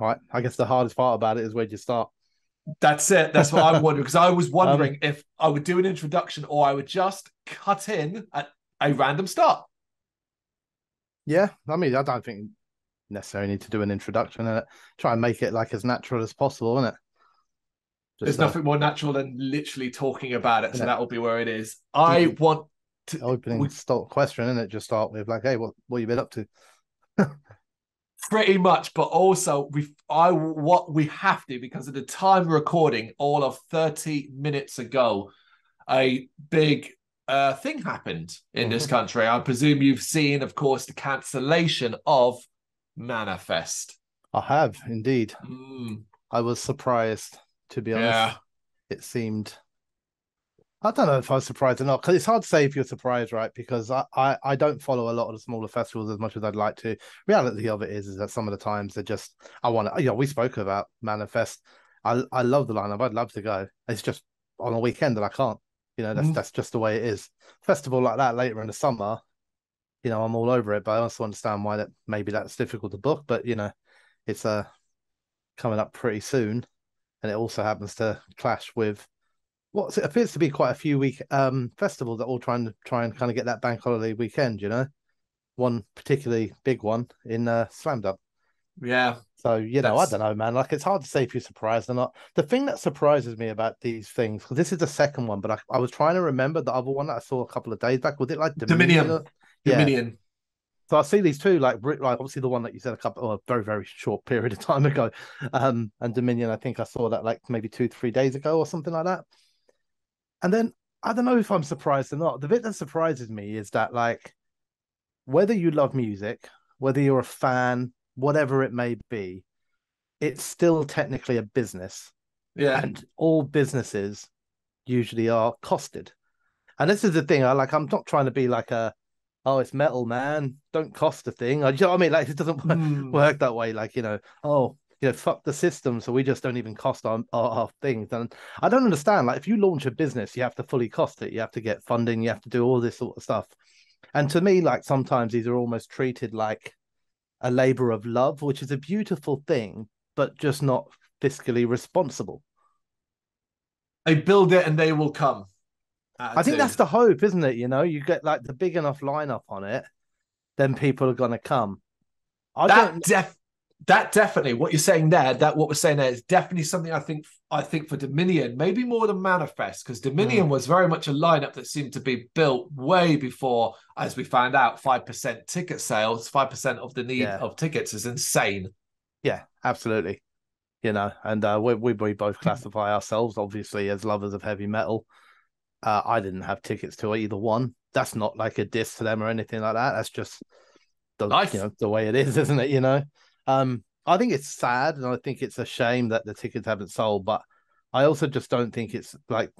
Right. I guess the hardest part about it is where you start. That's it. That's what I'm wondering because I was wondering um, if I would do an introduction or I would just cut in at a random start. Yeah, I mean, I don't think necessarily need to do an introduction and try and make it like as natural as possible, isn't it? Just There's uh, nothing more natural than literally talking about it, so yeah. that will be where it is. I want to opening we, start question, and it just start with like, "Hey, what what you been up to?" pretty much, but also we I what we have to because at the time recording, all of thirty minutes ago, a big uh, thing happened in mm-hmm. this country. I presume you've seen, of course, the cancellation of Manorfest. I have indeed. Mm. I was surprised to be honest. Yeah. It seemed. I don't know if I was surprised or not because it's hard to say if you're surprised, right? Because I, I, I don't follow a lot of the smaller festivals as much as I'd like to. Reality of it is, is that some of the times they're just I want to. You know, we spoke about Manorfest. I I love the lineup. I'd love to go. It's just on a weekend that I can't. You know, that's mm. that's just the way it is. Festival like that later in the summer, you know, I'm all over it. But I also understand why that maybe that's difficult to book. But you know, it's uh coming up pretty soon and it also happens to clash with what appears to be quite a few week um festivals that all try and try and kind of get that bank holiday weekend. You know, one particularly big one in uh, Slam Dunk. Yeah. So you know, That's... I don't know, man. Like it's hard to say if you're surprised or not. The thing that surprises me about these things, because this is the second one, but I, I was trying to remember the other one that I saw a couple of days back. Was it like Dominion? Dominion. Yeah. Dominion. So I see these two, like like obviously the one that you said a couple, or a very very short period of time ago, um, and Dominion. I think I saw that like maybe two three days ago or something like that. And then I don't know if I'm surprised or not. The bit that surprises me is that like whether you love music, whether you're a fan, whatever it may be, it's still technically a business. Yeah, and all businesses usually are costed. And this is the thing. I like. I'm not trying to be like a oh, it's metal, man. Don't cost a thing. I, you know what I mean? Like it doesn't mm. work that way. Like you know, oh, you know, fuck the system, so we just don't even cost our, our, our, things. And I don't understand. Like if you launch a business, you have to fully cost it. You have to get funding. You have to do all this sort of stuff. And to me, like sometimes these are almost treated like a labor of love, which is a beautiful thing, but just not fiscally responsible. They build it and they will come. I think that's the hope, isn't it? You know, you get like the big enough lineup on it, then people are going to come. I that don't... def that definitely what you're saying there. That what we're saying there is definitely something I think. I think for Dominion, maybe more than Manorfest, because Dominion mm. was very much a lineup that seemed to be built way before, as we found out, five percent ticket sales. Five percent of the need yeah. of tickets is insane. Yeah, absolutely. You know, and uh, we, we we both classify ourselves obviously as lovers of heavy metal. Uh, I didn't have tickets to either one. That's not like a diss to them or anything like that. That's just the nice. you know the way it is, isn't it? You know, um, I think it's sad and I think it's a shame that the tickets haven't sold, but I also just don't think it's like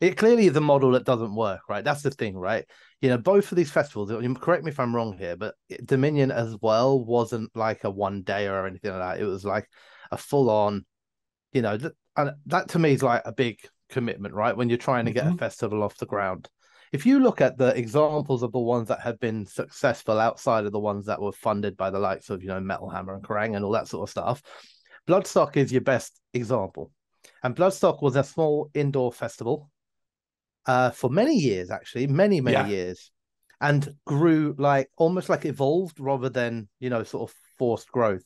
it clearly is a model that doesn't work, right? That's the thing, right? You know, both of these festivals, correct me if I'm wrong here, but Dominion as well wasn't like a one day or anything like that. It was like a full on, you know, and that to me is like a big commitment, right? When you're trying to get mm-hmm. a festival off the ground. If you look at the examples of the ones that have been successful outside of the ones that were funded by the likes of, you know, Metal Hammer and Kerrang and all that sort of stuff, Bloodstock is your best example. And Bloodstock was a small indoor festival uh, for many years, actually, many, many yeah. years, and grew like almost like evolved rather than, you know, sort of forced growth.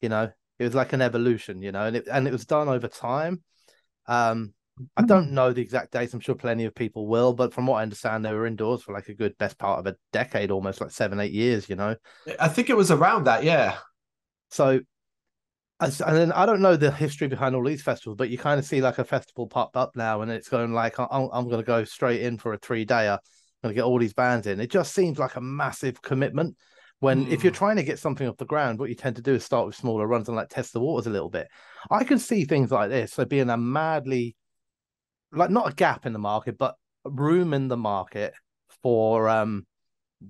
You know, it was like an evolution, you know, and it, and it was done over time. Um, I don't hmm. know the exact dates. I'm sure plenty of people will, but from what I understand, they were indoors for like a good best part of a decade, almost like seven, eight years. You know, I think it was around that. Yeah. So, as, and then I don't know the history behind all these festivals, but you kind of see like a festival pop up now, and it's going like, I'm, I'm going to go straight in for a three day. I'm going to get all these bands in. It just seems like a massive commitment. When mm. if you're hmm. trying to get something off the ground, what you tend to do is start with smaller runs and like test the waters a little bit. I can see things like this, so being a madly like not a gap in the market, but room in the market for um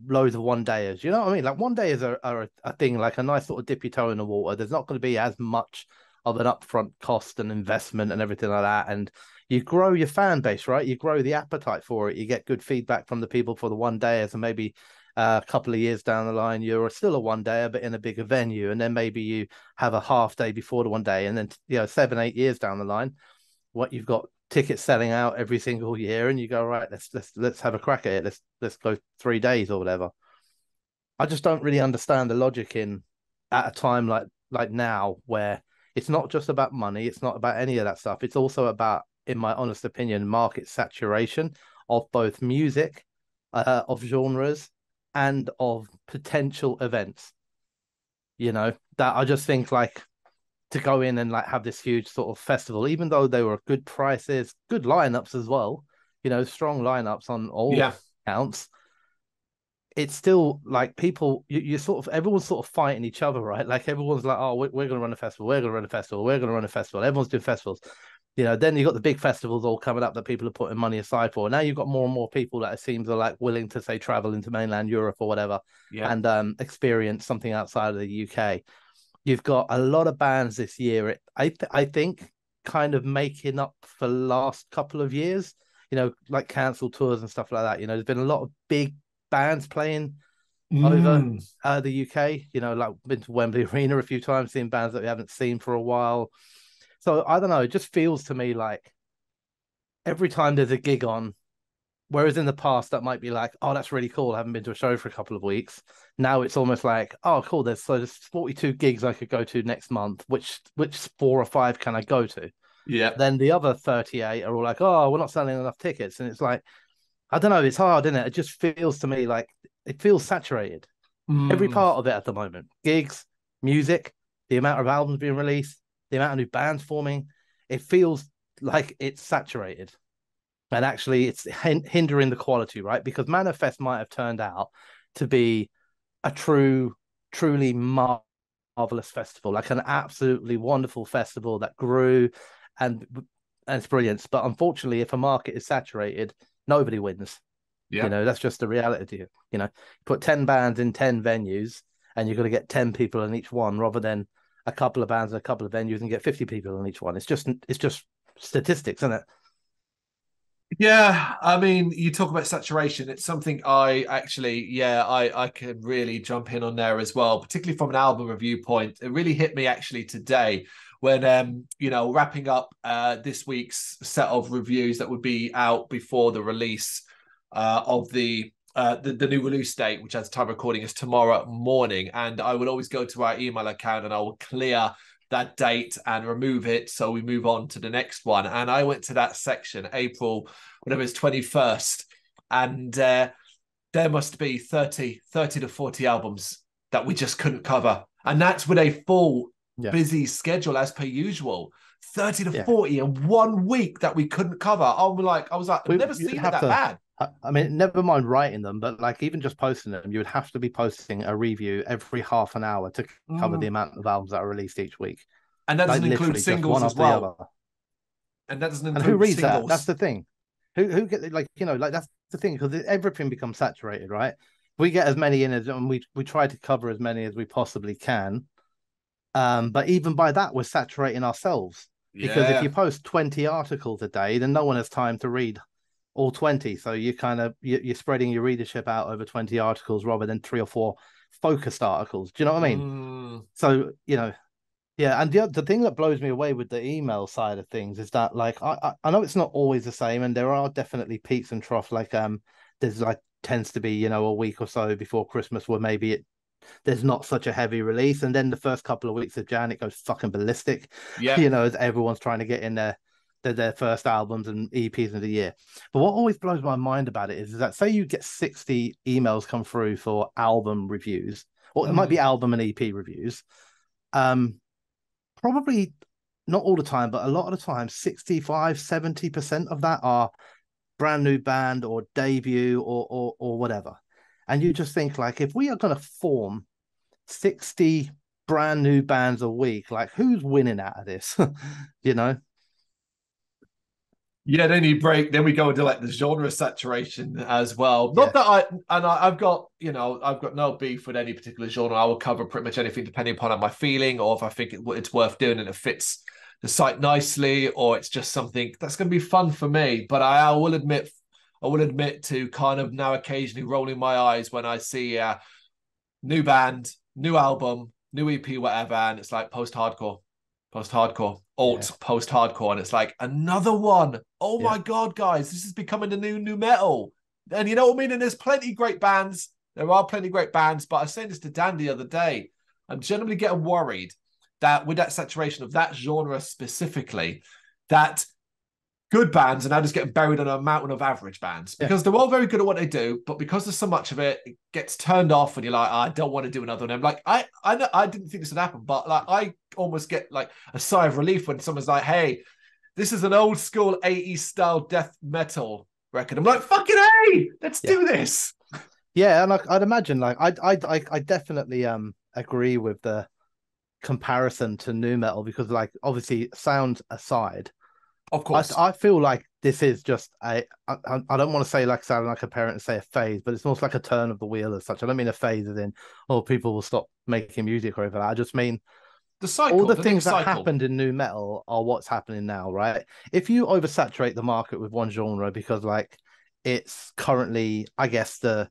loads of one dayers. You know what I mean? Like one day is a, a, thing, like a nice sort of dip your toe in the water. There's not going to be as much of an upfront cost and investment and everything like that. And you grow your fan base, right? You grow the appetite for it. You get good feedback from the people for the one dayers, and maybe uh, a couple of years down the line, you're still a one day, but in a bigger venue, and then maybe you have a half day before the one day, and then you know seven, eight years down the line, what you've got tickets selling out every single year, and you go right, let's let's let's have a crack at it. Let's let's go three days or whatever. I just don't really understand the logic in at a time like like now where it's not just about money, it's not about any of that stuff. It's also about, in my honest opinion, market saturation of both music, uh, of genres, and of potential events. You know, that I just think like to go in and like have this huge sort of festival, even though they were good prices, good lineups as well, you know, strong lineups on all yeah. counts. It's still like people, you, you sort of everyone's sort of fighting each other, right? Like everyone's like, oh, we're, we're going to run a festival, we're going to run a festival, we're going to run a festival. Everyone's doing festivals you know, then you've got the big festivals all coming up that people are putting money aside for. Now you've got more and more people that it seems are like willing to say travel into mainland Europe or whatever yeah. and um, experience something outside of the UK. You've got a lot of bands this year. I th- I think kind of making up for the last couple of years. You know, like cancelled tours and stuff like that. You know, there's been a lot of big bands playing mm. over uh, the UK. You know, like been to Wembley Arena a few times, seen bands that we haven't seen for a while. So I don't know. It just feels to me like every time there's a gig on, whereas in the past that might be like, oh, that's really cool. I haven't been to a show for a couple of weeks. Now it's almost like, oh, cool. There's so there's 42 gigs I could go to next month. Which which four or five can I go to? Yeah. Then the other 38 are all like, oh, we're not selling enough tickets, and it's like, I don't know. It's hard, isn't it? It just feels to me like it feels saturated. Mm. Every part of it at the moment, gigs, music, the amount of albums being released, the amount of new bands forming, it feels like it's saturated. And actually, it's hindering the quality, right? Because Manorfest might have turned out to be a true, truly marvelous festival, like an absolutely wonderful festival that grew and and it's brilliant. But unfortunately, if a market is saturated, nobody wins. Yeah. You know, that's just the reality. You know, put 10 bands in 10 venues and you're going to get 10 people in each one rather than a couple of bands and a couple of venues and get 50 people in each one. It's just it's just statistics, isn't it? Yeah, I mean, you talk about saturation. It's something I actually, yeah, I I can really jump in on there as well, particularly from an album review point. It really hit me actually today when um you know wrapping up uh this week's set of reviews that would be out before the release uh of the uh, the, the new release date, which at the time recording is tomorrow morning. And I would always go to our email account and I will clear that date and remove it so we move on to the next one. And I went to that section, April, whatever it's 21st, and uh, there must be 30, 30 to 40 albums that we just couldn't cover. And that's with a full yeah. busy schedule as per usual. 30 to yeah. 40 in one week that we couldn't cover. I'm like, I was like, I've never seen it that to, bad. I mean, never mind writing them, but like even just posting them, you would have to be posting a review every half an hour to cover mm. the amount of albums that are released each week. And that doesn't like, include singles as well. And that doesn't include and who reads singles. that? That's the thing. Who who get like you know like that's the thing because everything becomes saturated, right? We get as many in as and we we try to cover as many as we possibly can. Um, but even by that, we're saturating ourselves because yeah. if you post twenty articles a day, then no one has time to read all 20 so you kind of you're spreading your readership out over 20 articles rather than three or four focused articles. Do you know what i mean? Mm. so you know yeah and the, the thing that blows me away with the email side of things is that like I, I know it's not always the same and there are definitely peaks and troughs like um there's like tends to be you know a week or so before christmas where maybe it there's not such a heavy release and then the first couple of weeks of jan it goes fucking ballistic. Yeah. You know as everyone's trying to get in there their, their first albums and EPs of the year. But what always blows my mind about it is, is that say you get 60 emails come through for album reviews, or it mm. might be mm. album and EP reviews. Um, probably not all the time, but a lot of the time, 65, 70% of that are brand new band or debut or or, or whatever. And you just think like if we are going to form 60 brand new bands a week, like who's winning out of this? you know? Yeah, then you break. Then we go into like the genre saturation as well. Not yeah. that I and I, have got you know I've got no beef with any particular genre. I will cover pretty much anything depending upon my feeling or if I think it, it's worth doing and it fits the site nicely or it's just something that's going to be fun for me. But I, I will admit, I will admit to kind of now occasionally rolling my eyes when I see a uh, new band, new album, new EP, whatever, and it's like post hardcore, post hardcore, alt yeah. post hardcore, and it's like another one. Oh yeah. my god, guys, this is becoming the new nu metal. And you know what I mean? And there's plenty great bands. There are plenty great bands, but I was saying this to Dan the other day. I'm generally getting worried that with that saturation of that genre specifically, that good bands are now just getting buried on a mountain of average bands because yeah. they're all very good at what they do, but because there's so much of it, it gets turned off, and you're like, oh, I don't want to do another one. I'm like, I, I, know, I didn't think this would happen, but like, I almost get like a sigh of relief when someone's like, "Hey, this is an old school 80s style death metal record." I'm like, "Fucking hey, let's yeah. do this." Yeah, and I, would imagine like I, I, I definitely um agree with the comparison to nu metal because like obviously sound aside of course. I, I feel like this is just a. I, I don't want to say like sounding like a parent and say a phase, but it's almost like a turn of the wheel as such. I don't mean a phase as in, oh, people will stop making music or anything. I just mean the cycle. All the, the things that cycle. happened in nu metal are what's happening now, right? If you oversaturate the market with one genre because like it's currently, I guess the.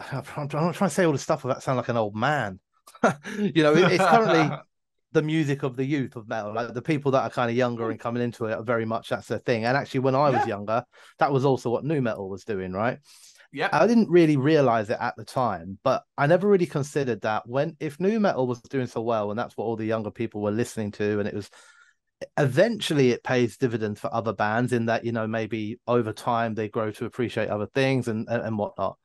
I'm, I'm trying to say all the stuff without sound like an old man. you know, it, it's currently the music of the youth of metal. Like the people that are kind of younger and coming into it are very much that's their thing. And actually, when I was younger, that was also what nu metal was doing, right? Yeah. I didn't really realize it at the time, but I never really considered that when if nu metal was doing so well, and that's what all the younger people were listening to, and it was eventually it pays dividends for other bands in that you know maybe over time they grow to appreciate other things and and, and whatnot.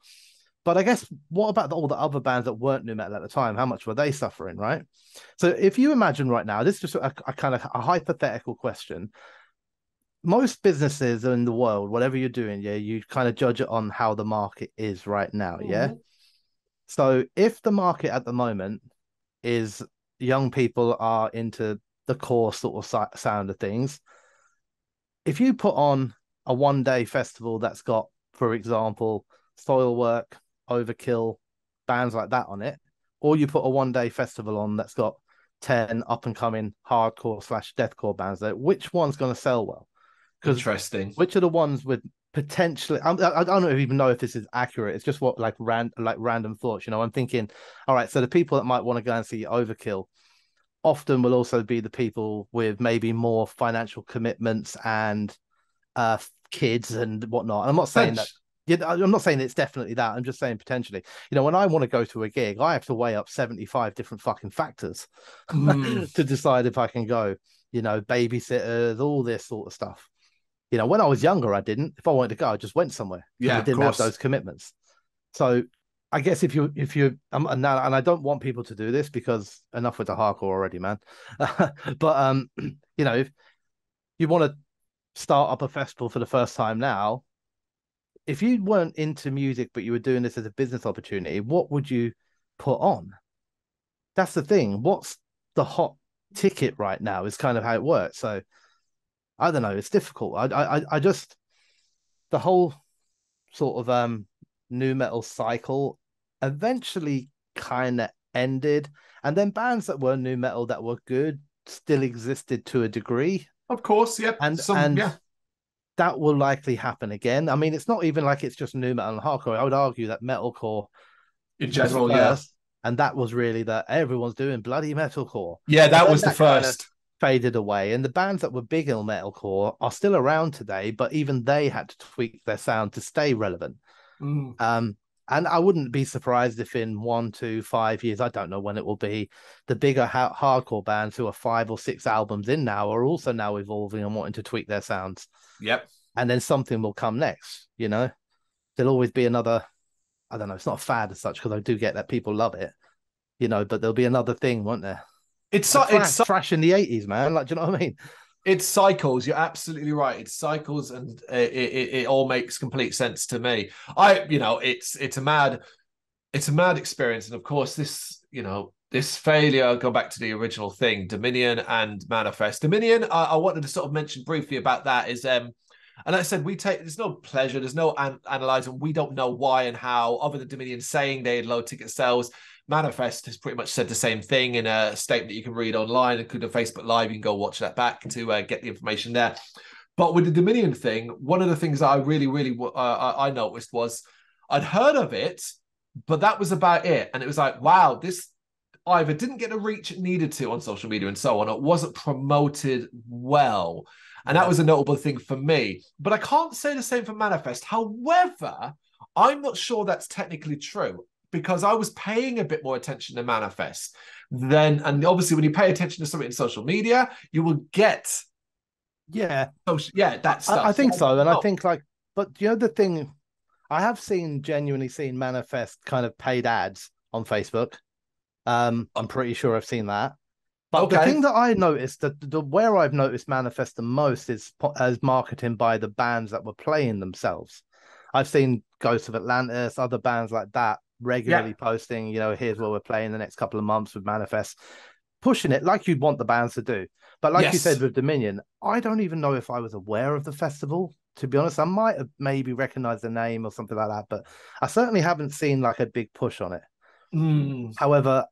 But I guess what about the, all the other bands that weren't nu metal at the time? How much were they suffering, right? So if you imagine right now, this is just a, a kind of a hypothetical question. Most businesses in the world, whatever you're doing, yeah, you kind of judge it on how the market is right now, mm-hmm. yeah. So if the market at the moment is young people are into the core sort of sound of things, if you put on a one day festival that's got, for example, Soilwork, Overkill, bands like that on it, or you put a one day festival on that's got 10 up and coming hardcore slash deathcore bands there, which one's going to sell well? Interesting. Which are the ones with potentially? I, I don't even know if this is accurate. It's just what like ran like random thoughts. You know, I'm thinking, all right, so the people that might want to go and see Overkill often will also be the people with maybe more financial commitments and uh kids and whatnot. And I'm not saying that yeah, I'm not saying it's definitely that. I'm just saying potentially. You know, when I want to go to a gig, I have to weigh up 75 different fucking factors mm. to decide if I can go. You know, babysitters, all this sort of stuff. You know, when I was younger, I didn't. If I wanted to go, I just went somewhere. Yeah, I didn't have those commitments. So I guess if you if you um, and now and I don't want people to do this because enough with the hardcore already, man. but um, you know, if you want to start up a festival for the first time now, if you weren't into music but you were doing this as a business opportunity, what would you put on? That's the thing. What's the hot ticket right now? Is kind of how it works. So I don't know. It's difficult. I I I just the whole sort of um nu metal cycle eventually kind of ended, and then bands that were nu metal that were good still existed to a degree. Of course, yep. And Some, and yeah that will likely happen again. I mean, it's not even like it's just nu metal and hardcore. I would argue that metalcore in general, yeah. And that was really that everyone's doing bloody metalcore. Yeah, that was the first. Faded away, and the bands that were big in metalcore are still around today, but even they had to tweak their sound to stay relevant. Mm. Um, and I wouldn't be surprised if in one, two, five years, I don't know when it will be, the bigger ha- hardcore bands who are five or six albums in now are also now evolving and wanting to tweak their sounds. Yep. And then something will come next, you know? There'll always be another, I don't know, it's not a fad as such because I do get that people love it, you know, but there'll be another thing, won't there? It's, like, it's trash in the 80s, man. Like, do you know what I mean? It's cycles. You're absolutely right. It's cycles, and it, it, it all makes complete sense to me. I, you know, it's it's a mad, it's a mad experience, and of course, this, you know, this failure, go back to the original thing, Dominion and Manorfest. Dominion, I, I, wanted to sort of mention briefly about that is, um, and like I said, we take there's no pleasure, there's no an- analyzing. We don't know why and how, other than Dominion saying they had low ticket sales. Manorfest has pretty much said the same thing in a statement that you can read online. Including Facebook Live, you can go watch that back to uh, get the information there. But with the Dominion thing, one of the things that I really, really uh, I noticed was I'd heard of it, but that was about it. And it was like, wow, this either didn't get the reach it needed to on social media and so on, it wasn't promoted well. And that was a notable thing for me. But I can't say the same for Manorfest. However, I'm not sure that's technically true because I was paying a bit more attention to Manorfest then. And obviously, when you pay attention to something in social media, you will get. Yeah. Social, yeah, that's. I, I, think so. And I think, like, but you know, the thing, I have seen, genuinely seen Manorfest kind of paid ads on Facebook. Um, I'm pretty sure I've seen that. But okay. the thing that I noticed that the where I've noticed Manorfest the most is as marketing by the bands that were playing themselves. I've seen Ghosts of Atlantis, other bands like that regularly yeah. posting, you know, here's what we're playing the next couple of months with Manorfest, pushing it like you'd want the bands to do. But like yes. you said with Dominion, I don't even know if I was aware of the festival. To be honest, I might have maybe recognized the name or something like that, but I certainly haven't seen like a big push on it. Mm. However,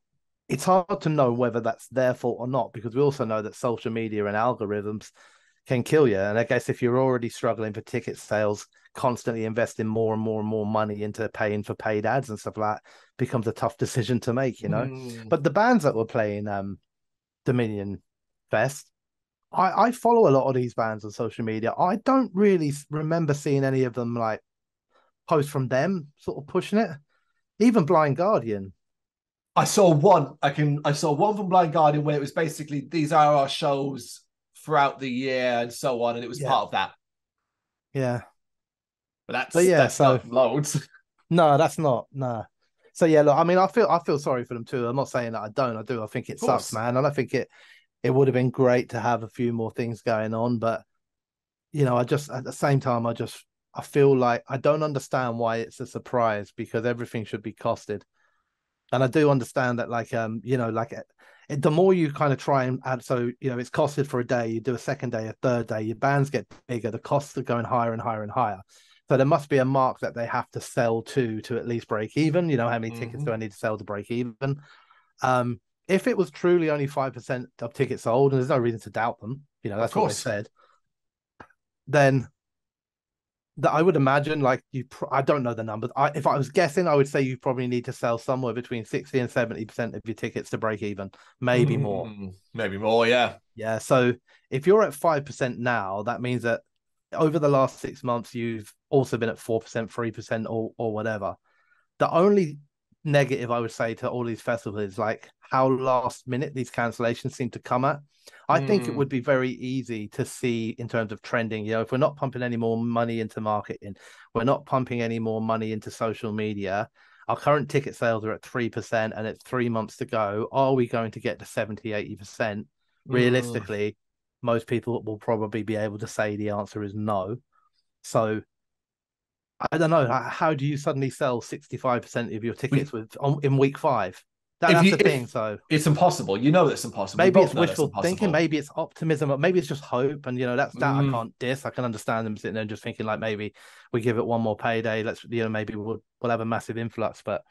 it's hard to know whether that's their fault or not because we also know that social media and algorithms can kill you. And I guess if you're already struggling for ticket sales, constantly investing more and more and more money into paying for paid ads and stuff like that becomes a tough decision to make, you know. Mm. But the bands that were playing um, Dominion Fest, I, I follow a lot of these bands on social media. I don't really remember seeing any of them like post from them sort of pushing it. Even Blind Guardian, I saw one. I can. I saw one from Blind Guardian where it was basically these are our shows throughout the year and so on, and it was yeah. part of that. Yeah, but that's but yeah, that's so loads. No, that's not. No. So yeah, look. I mean, I feel I feel sorry for them too. I'm not saying that I don't. I do. I think it sucks, man, and I think it it would have been great to have a few more things going on, but you know, I just at the same time, I just I feel like I don't understand why it's a surprise because everything should be costed and I do understand that, like, um, you know, like the more you kind of try and add, so you know, it's costed for a day. You do a second day, a third day. Your bands get bigger. The costs are going higher and higher and higher. So there must be a mark that they have to sell to to at least break even. You know, how many mm-hmm. tickets do I need to sell to break even? Um, if it was truly only five percent of tickets sold, and there's no reason to doubt them, you know, that's what they said. Then that I would imagine, like you, pr- I don't know the numbers. I, if I was guessing, I would say you probably need to sell somewhere between sixty and seventy percent of your tickets to break even, maybe mm, more, maybe more. Yeah, yeah. So if you're at five percent now, that means that over the last six months, you've also been at four percent, three percent, or or whatever. The only negative I would say to all these festivals is like how last minute these cancellations seem to come at. I mm. think it would be very easy to see in terms of trending. You know, if we're not pumping any more money into marketing, we're not pumping any more money into social media. Our current ticket sales are at 3% and it's three months to go. Are we going to get to 70, 80%? Realistically, mm. most people will probably be able to say the answer is no. So I don't know. How do you suddenly sell 65% of your tickets with on, in week five? That, that's you, the thing. So it's impossible. You know it's impossible. Maybe it's wishful thinking. Maybe it's optimism. Maybe it's just hope. And you know that's that mm. I can't diss. I can understand them sitting there and just thinking like maybe we give it one more payday. Let's you know maybe we'll we'll have a massive influx. But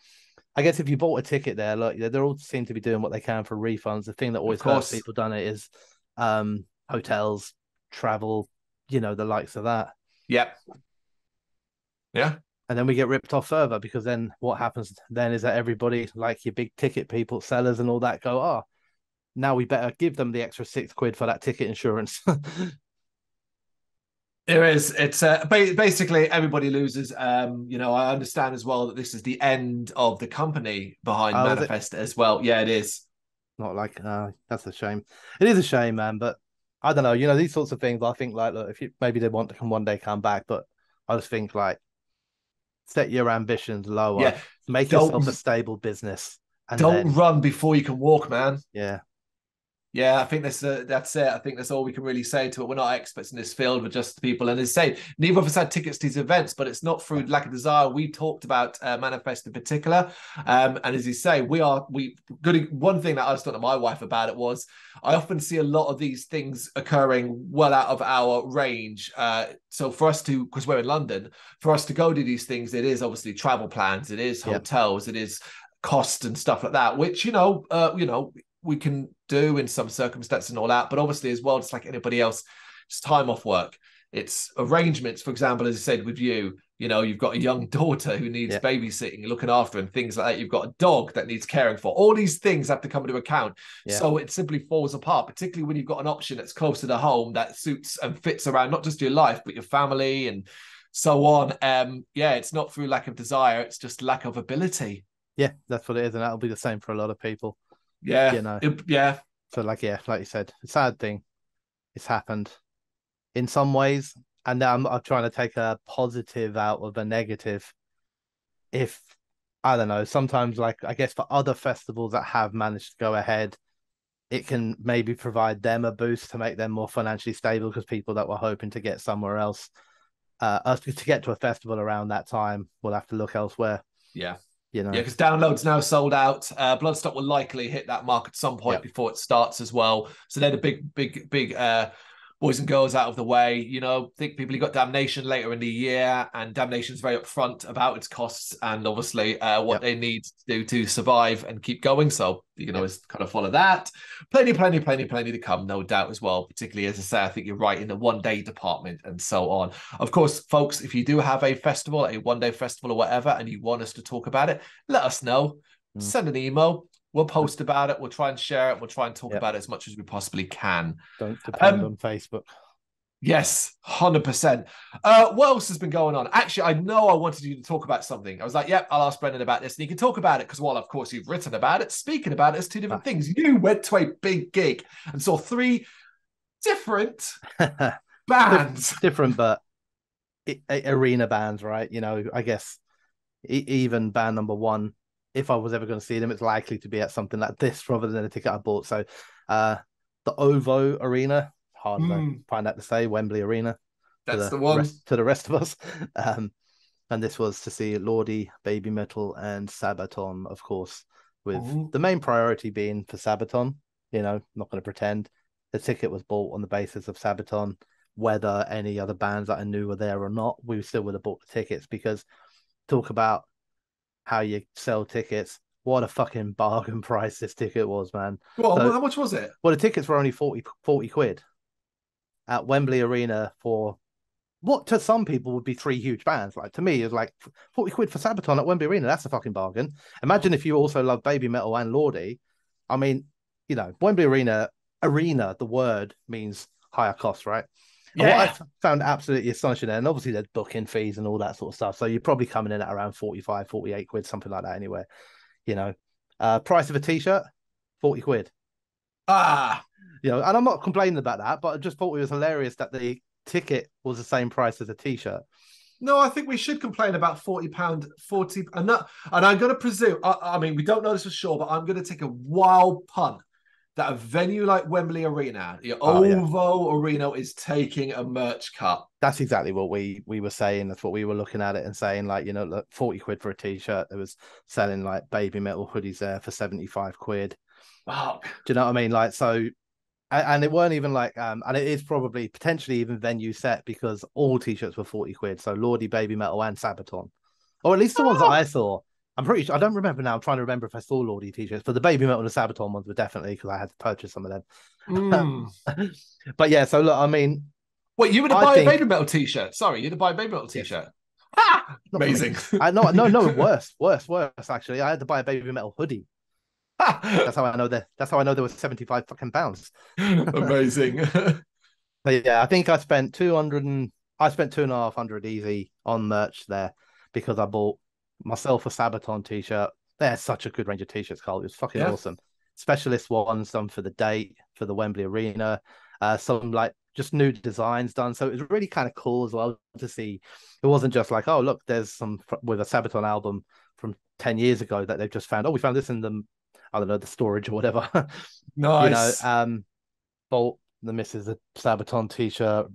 I guess if you bought a ticket there, look, they they're all seem to be doing what they can for refunds. The thing that always hurts people done it is um, hotels, travel, you know, the likes of that. Yep. Yeah. And then we get ripped off further because then what happens then is that everybody like your big ticket people sellers and all that go oh now we better give them the extra six quid for that ticket insurance. There is it's uh, basically everybody loses um you know i understand as well that this is the end of the company behind oh, Manorfest as well. Yeah it is. Not like uh, that's a shame. It is a shame man but i don't know you know these sorts of things i think like look if you maybe they want to come one day come back but i just think like set your ambitions lower. Yeah. Make don't, yourself a stable business. don't then... run before you can walk, man. Yeah. Yeah, I think that's uh, that's it. I think that's all we can really say to it. We're not experts in this field, we're just people. And as I say, neither of us had tickets to these events, but it's not through lack of desire. We talked about uh, Manorfest in particular, um, and as you say, we are we good. One thing that I was talking to my wife about it was I often see a lot of these things occurring well out of our range. Uh, so for us to, because we're in London, for us to go to these things, it is obviously travel plans, it is hotels, it is cost and stuff like that. Which you know, uh, you know we can do in some circumstances and all that. But obviously, as well, just like anybody else, it's time off work. it's arrangements. For example, as I said with you, you know, you've got a young daughter who needs Yeah. babysitting, looking after, and things like that. You've got a dog that needs caring for. All these things have to come into account. Yeah. So it simply falls apart, particularly when you've got an option that's closer to the home that suits and fits around not just your life, but your family and so on. Um, yeah, it's not through lack of desire, it's just lack of ability. Yeah, that's what it is, and that'll be the same for a lot of people. Yeah. You know. It- yeah. So, like, yeah, like you said, a sad thing. It's happened in some ways, and now I'm, I'm trying to take a positive out of a negative. If I don't know, sometimes, like I guess for other festivals that have managed to go ahead, it can maybe provide them a boost to make them more financially stable because people that were hoping to get somewhere else, uh, uh, to get to a festival around that time will have to look elsewhere. Yeah. You know, Yeah, because downloads now sold out. Uh, Bloodstock will likely hit that mark at some point Yep. before it starts as well. So they're the big, big, big uh, boys and girls out of the way. You know, think people you got Damnation later in the year, and Damnation's very upfront about its costs and obviously uh, what Yep. they need to do to survive and keep going. So you can always kind of follow that. Plenty, plenty, plenty, plenty to come, no doubt as well. Particularly as I say, I think you're right in the one day department and so on. Of course, folks, if you do have a festival, a one day festival or whatever, and you want us to talk about it, let us know. Mm. Send an email. We'll post about it. We'll try and share it. We'll try and talk Yep. about it as much as we possibly can. don't depend Um, on Facebook. Yes, 100%. Uh, what else has been going on? Actually, I know I wanted you to talk about something. I was like, yep, I'll ask Brendan about this. And you can talk about it because, while of course, you've written about it, speaking about it's two different Ah. things. You went to a big gig and saw three different bands. different but arena bands right you know i guess even band number one if i was ever going to see them it's likely to be at something like this rather than a ticket i bought so uh the ovo arena hard to Mm. find out to say wembley arena to That's the one. rest, to the rest of us um and this was to see Lordi baby metal and sabaton of course with Ooh. the main priority being for sabaton you know not going to pretend the ticket was bought on the basis of sabaton whether any other bands that I knew were there or not, we still would have bought the tickets because talk about how you sell tickets. What a fucking bargain price this ticket was, man. Well, So- how much was it? Well, the tickets were only 40, 40 quid at Wembley Arena for what to some people would be three huge bands. Like to me, it was like 40 quid for Sabaton at Wembley Arena. That's a fucking bargain. Imagine if you also love Baby Metal and Lordi. I mean, you know, Wembley Arena, arena, the word means higher cost, right? And what I found absolutely astonishing, and obviously there's booking fees and all that sort of stuff. So you're probably coming in at around 45, 48 quid, something like that anyway. You know, uh, price of a t shirt, 40 quid. Ah, You know, and I'm not complaining about that, but I just thought it was hilarious that the ticket was the same price as a t shirt. No, I think we should complain about forty pound, forty, and that, and I'm going to presume. I, I mean, we don't know this for sure, but I'm going to take a wild punt that a venue like Wembley Arena, the Oh, yeah. OVO Arena, is taking a merch cut. That's exactly what we we were saying. That's what we were looking at it and saying, like, you know, look, 40 quid for a t shirt. There was selling like baby metal hoodies there for 75 quid. Fuck. Do you know what I mean? Like, so, and, it weren't even like, um, and it is probably potentially even venue set because all t-shirts were 40 quid. So Lordi, Baby Metal, and Sabaton, or at least the ones that Oh. I saw. I'm pretty sure, I don't remember now. I'm trying to remember if I saw Lordi t-shirts, but the Baby Metal and the Sabaton ones were definitely because I had to purchase some of them. Mm. But yeah, so look, I mean, Wait, you were to I buy think- a Baby Metal t-shirt? Sorry, you had to buy a Baby Metal t-shirt. Ha! Not. Amazing. I no, no, no, worse, worse, worse. Actually, I had to buy a Baby Metal hoodie. That's how I know that. That's how I know there was 75 fucking pounds. Amazing. But yeah, I think I spent two hundred and I spent two and a half hundred easy on merch there because I bought myself a Sabaton t-shirt. They had such a good range of t-shirts, Carl. It was fucking Yeah. awesome. Specialist ones, some for the date for the Wembley Arena, uh, some like just new designs done. So it was really kind of cool as well to see. It wasn't just like, oh look, there's some fr- with a Sabaton album from ten years ago that they've just found. Oh, we found this in the I don't know the storage or whatever. nice. You know, um, Bolt, the missus a Sabaton t-shirt,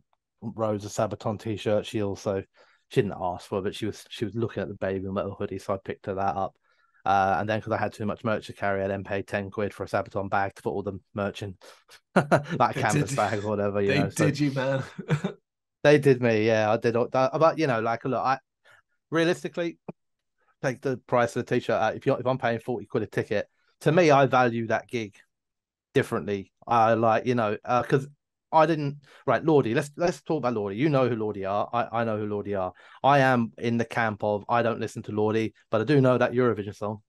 Rose a Sabaton t-shirt. She also she didn't ask for, it, but she was she was looking at the baby metal hoodie, so I picked her that up. Uh, and then because I had too much merch to carry, I then paid ten quid for a Sabaton bag to put all the merch in, like canvas did- bag or whatever. You they know, so did you, man. they did me. Yeah, I did. all that. But you know, like a look, I realistically take the price of the t-shirt out. If you if I'm paying forty quid a ticket, to me, I value that gig differently. I like you know because I didn't. Right, Lordi. Let's let's talk about Lordi. You know who Lordi are. I I know who Lordi are. I am in the camp of I don't listen to Lordi, but I do know that Eurovision song.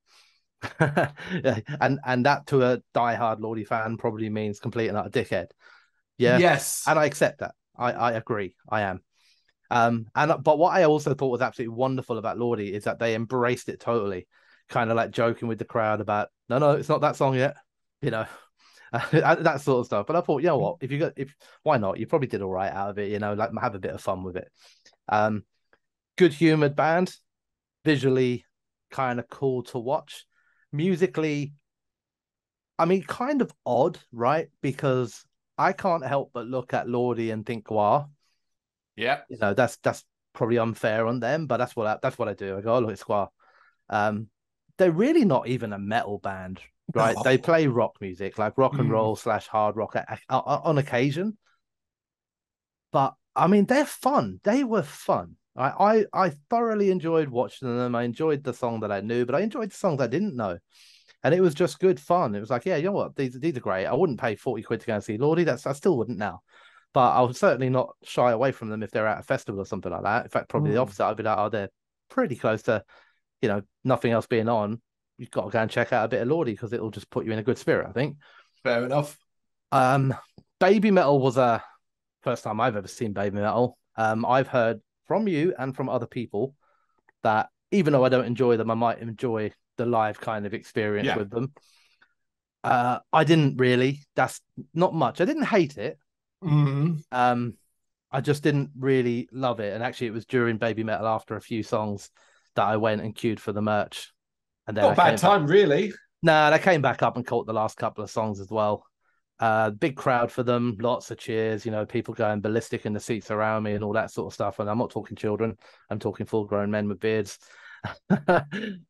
and and that to a diehard Lordi fan probably means complete and utter dickhead. Yeah. Yes. And I accept that. I I agree. I am. Um, and but what I also thought was absolutely wonderful about Lordi is that they embraced it totally, kind of like joking with the crowd about, no, no, it's not that song yet, you know, that sort of stuff. But I thought, you know what, if you got, if why not, you probably did all right out of it, you know, like have a bit of fun with it. Um, good humored band, visually kind of cool to watch, musically. I mean, kind of odd, right? Because I can't help but look at Lordi and think, wow, yeah, you know that's that's probably unfair on them, but that's what I, that's what I do. I go, oh, look it's Squire. Um, they're really not even a metal band, right? No. They play rock music, like rock and Mm. roll slash hard rock a- a- on occasion. But I mean, they're fun. They were fun. I, I I thoroughly enjoyed watching them. I enjoyed the song that I knew, but I enjoyed the songs I didn't know. And it was just good fun. It was like, yeah, you know what? These these are great. I wouldn't pay 40 quid to go and see Lordi. That's I still wouldn't now. But I would certainly not shy away from them if they're at a festival or something like that. In fact, probably the Mm. opposite. I'd be like, oh, they're pretty close to, you know, nothing else being on. You've got to go and check out a bit of Lordi because it'll just put you in a good spirit, I think. Fair enough. Um, Baby Metal was a first time I've ever seen Baby Metal. Um, I've heard from you and from other people that even though I don't enjoy them, I might enjoy the live kind of experience Yeah. with them. Uh, I didn't really. That's not much. I didn't hate it. Mm. Um, I just didn't really love it. And actually, it was during Baby Metal after a few songs that I went and queued for the merch. And then Not I a bad came back- time, really. Nah, they came back up and caught the last couple of songs as well. Uh, big crowd for them, lots of cheers. You know, people going ballistic in the seats around me and all that sort of stuff. And I'm not talking children; I'm talking full-grown men with beards. oh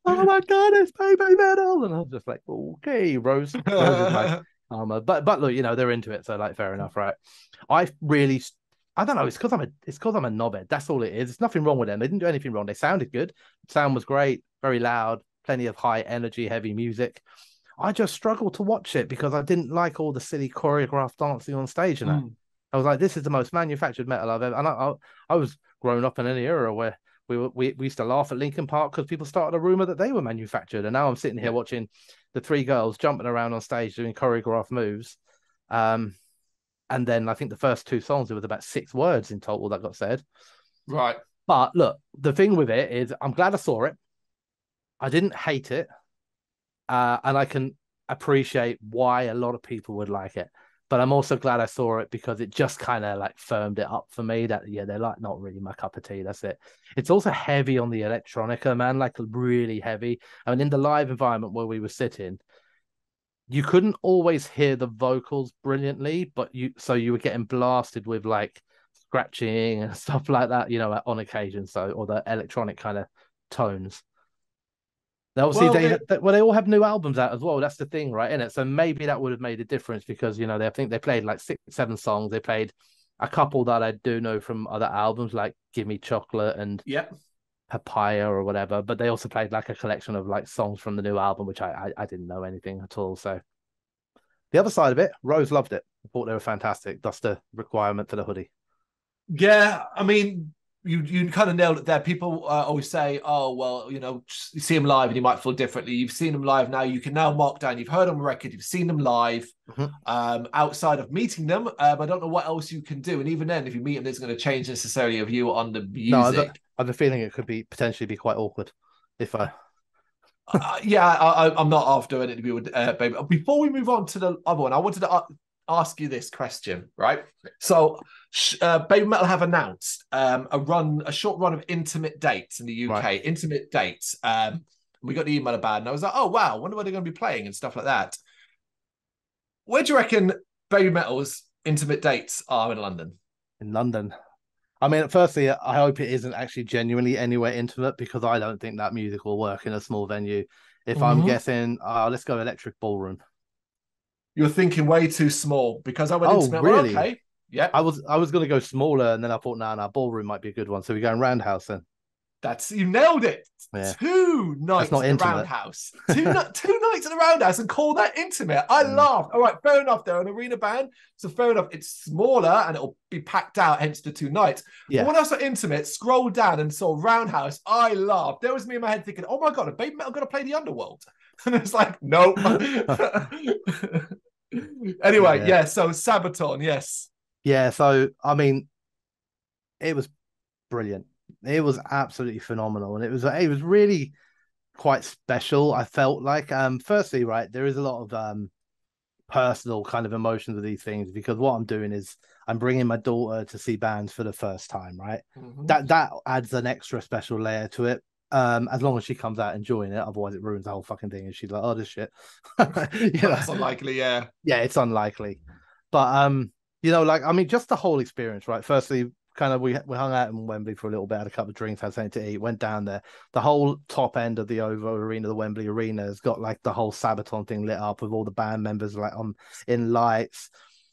my god, it's baby metal, and I'm just like, okay, Rose, Rose is my armor. But but look, you know, they're into it, so like, fair enough, right? I really, I don't know. It's because I'm a, it's because I'm a knobhead. That's all it is. It's nothing wrong with them. They didn't do anything wrong. They sounded good. Sound was great, very loud, plenty of high energy, heavy music. I just struggled to watch it because I didn't like all the silly choreographed dancing on stage and that. Mm. I was like, this is the most manufactured metal I've ever. And I, I, I was growing up in an era where we were we, we used to laugh at Linkin Park because people started a rumor that they were manufactured, and now I'm sitting here watching the three girls jumping around on stage doing choreographed moves. Um, and then I think the first two songs there was about six words in total that got said. Right. But look, the thing with it is, I'm glad I saw it. I didn't hate it, uh, and I can appreciate why a lot of people would like it. But I'm also glad I saw it because it just kind of like firmed it up for me that yeah, they're like not really my cup of tea. That's it. It's also heavy on the electronica, man, like really heavy. I mean, in the live environment where we were sitting, you couldn't always hear the vocals brilliantly, but you so you were getting blasted with like scratching and stuff like that, you know, on occasion. So or the electronic kind of tones. Now, obviously, Well, they, it- they well they all have new albums out as well. That's the thing, right? In it, so maybe that would have made a difference because you know they I think they played like six, seven songs. They played a couple that I do know from other albums, like "Give Me Chocolate" and Yep. Papaya or whatever but they also played like a collection of like songs from the new album which I, I i didn't know anything at all so. The other side of it rose loved it. Thought they were fantastic. That's the requirement for the hoodie. Yeah, I mean, you you kind of nailed it there. People uh, always say, "Oh, well, you know, you see them live and you might feel differently." You've seen them live now. You can now mark down. You've heard them on record. You've seen them live. Mhm. Um, outside of meeting them, um, I don't know what else you can do. And even then, if you meet them, it's going to change necessarily of you on the music. No, I don't- i have a feeling it could be potentially be quite awkward if i uh, yeah, I, I'm not after an interview with uh, baby. Before we move on to the other one, I wanted to a- ask you this question, right? So, uh, Baby Metal have announced um, a run, a short run of intimate dates in the UK. Right. Intimate dates. Um, we got the email about, it, and I was like, oh wow, wonder where they're going to be playing and stuff like that. Where do you reckon Baby Metal's intimate dates are in London? in london i mean firstly i hope it isn't actually genuinely anywhere intimate because i don't think that music will work in a small venue if i'm Mhm. guessing uh, let's go electric ballroom You're thinking way too small because I went Oh, well, really? okay, yeah. i was i was going to go smaller and then i thought nah nah ballroom might be a good one so we're going roundhouse then That's you nailed it. Yeah. Two nights not in the intimate. roundhouse. Two two nights in the roundhouse and call that intimate. I Mm. laughed. All right, fair enough. They're an arena band, so fair enough. It's smaller and it'll be packed out, hence the two nights. Yeah. But when I saw intimate, scrolled down and saw roundhouse, I laughed. There was me in my head thinking, "Oh my god, a baby metal gonna play the underworld?" And it's like, nope. anyway, Yeah. yeah. So Sabaton, yes. Yeah, so I mean, it was brilliant. It was absolutely phenomenal, and it was it was really quite special. I felt like, um, firstly, right, there is a lot of um personal kind of emotions with these things because what I'm doing is I'm bringing my daughter to see bands for the first time, right? Mhm. That that adds an extra special layer to it. Um, as long as she comes out enjoying it, otherwise it ruins the whole fucking thing. And she's like, "Oh, this shit," you know? That's unlikely, yeah. yeah, it's unlikely. But um, you know, like I mean, just the whole experience, right? Firstly, kind of we we hung out in Wembley for a little bit, had a couple of drinks, had something to eat, went down there. The whole top end of the Ovo Arena, the Wembley Arena, has got like the whole Sabaton thing lit up with all the band members like on in lights.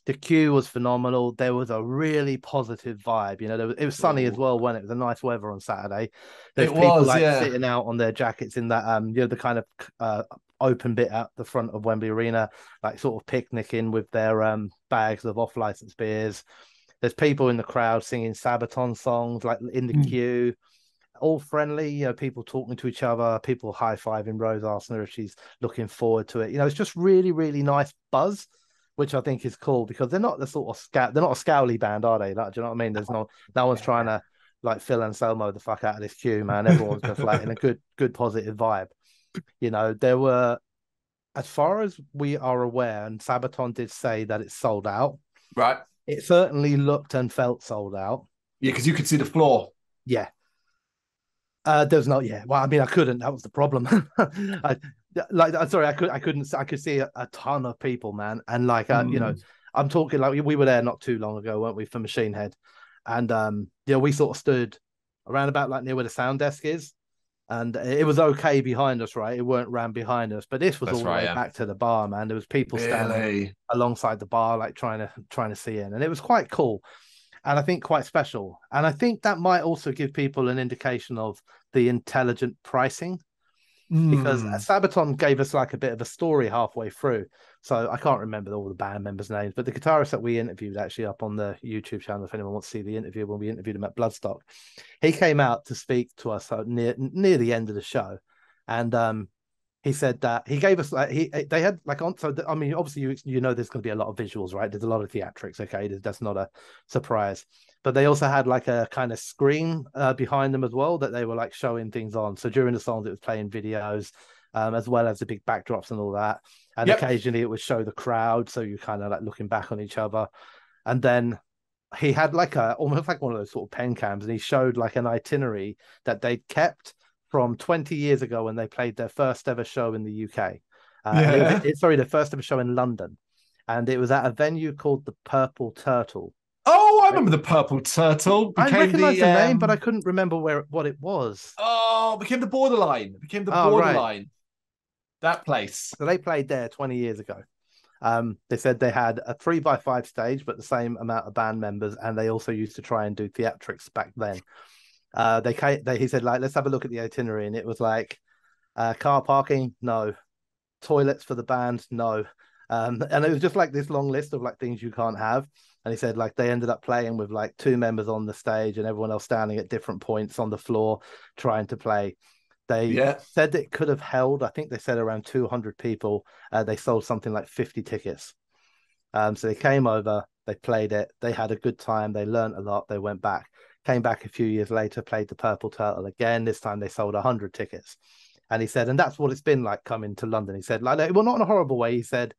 The queue was phenomenal. There was a really positive vibe. You know, there was, it was sunny as well when it was a nice weather on Saturday. There's It people was, like yeah. sitting out on their jackets in that um, you know, the kind of uh open bit at the front of Wembley Arena, like sort of picnicking with their um bags of off license beers. There's people in the crowd singing Sabaton songs, like in the Mm. queue, all friendly, you know, people talking to each other, people high fiving Rose Arsenault if she's looking forward to it. You know, it's just really, really nice buzz, which I think is cool because they're not the sort of scout, they're not a scowly band, are they? Like, do you know what I mean? There's no, no one's trying to like Phil Anselmo the fuck out of this queue, man. Everyone's just like in a good, good positive vibe. You know, there were, as far as we are aware, and Sabaton did say that it's sold out. Right. It certainly looked and felt sold out. Yeah, because you could see the floor. Yeah. Uh, there's not. Yeah. Well, I mean, I couldn't. That was the problem. I like. I'm sorry. I could. I couldn't. I could see a, a ton of people, man. And like, uh, you know, Mm. I'm talking like we, we were there not too long ago, weren't we, for Machine Head? And um, yeah, we sort of stood around about like near where the sound desk is, and it was okay behind us, right? It weren't ran behind us, but this was That's all the right, way yeah. back to the bar, man. There was people standing Really? alongside the bar, like trying to trying to see in, and it was quite cool, and I think quite special. And I think that might also give people an indication of the intelligent pricing because Mm. Sabaton gave us like a bit of a story halfway through. So I can't remember all the band members' names, but the guitarist that we interviewed actually up on the YouTube channel, if anyone wants to see the interview when we interviewed him at Bloodstock, he came out to speak to us uh, near near the end of the show, and um, he said that he gave us like he they had like on so the- I mean obviously you you know there's going to be a lot of visuals right? There's a lot of theatrics okay? That's not a surprise. But they also had like a kind of screen uh, behind them as well that they were like showing things on. So during the songs it was playing videos um, as well as the big backdrops and all that. And Yep. occasionally it would show the crowd so you kind of like looking back on each other. And then he had like a almost like one of those sort of pen cams and he showed like an itinerary that they'd kept from 20 years ago when they played their first ever show in the UK. Uh, Yeah. it- sorry, the first ever show in London. And it was at a venue called the Purple Turtle. Oh, I remember the purple turtle. I Became recognize the, name, but I um, couldn't remember where what it was. Oh, became the borderline. Became the Oh, right. borderline. That place. So they played there 20 years ago. Um, they said they had a three by five stage, but the same amount of band members, and they also used to try and do theatrics back then. Uh, they, they he said like let's have a look at the itinerary, and it was like uh, car parking, no, toilets for the band, no, um, and it was just like this long list of like things you can't have. And he said like they ended up playing with like two members on the stage and everyone else standing at different points on the floor trying to play. They Yeah. said it could have held, I think they said around 200 people. Uh, they sold something like 50 tickets. Um, so they came over, they played it, they had a good time, they learned a lot, they went back, came back a few years later, played the Purple Turtle again. This time they sold 100 tickets. And he said, and that's what it's been like coming to London. He said, like, well, not in a horrible way. He said,